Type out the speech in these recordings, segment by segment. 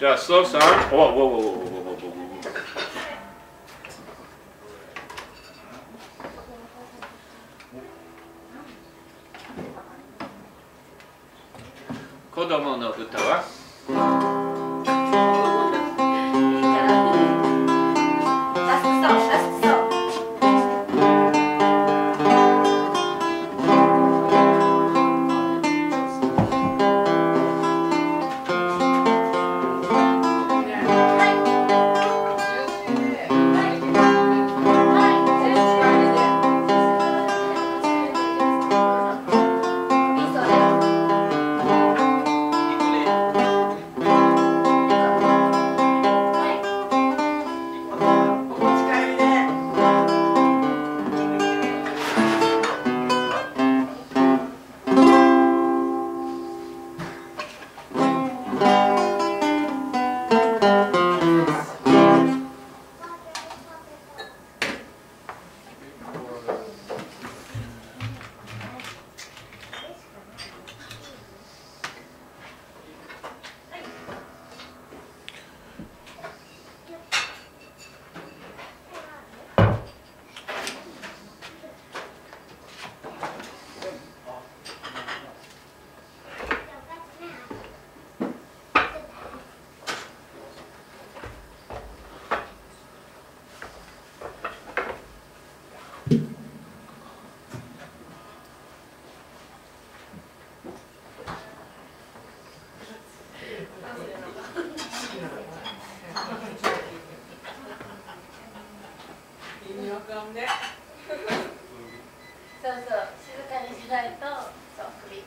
じゃあ、ストーさん。おおおおおおお子供の歌は？そうそう静かにしないとそう首。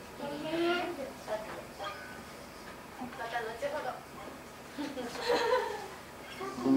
また後ほど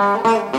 Bye.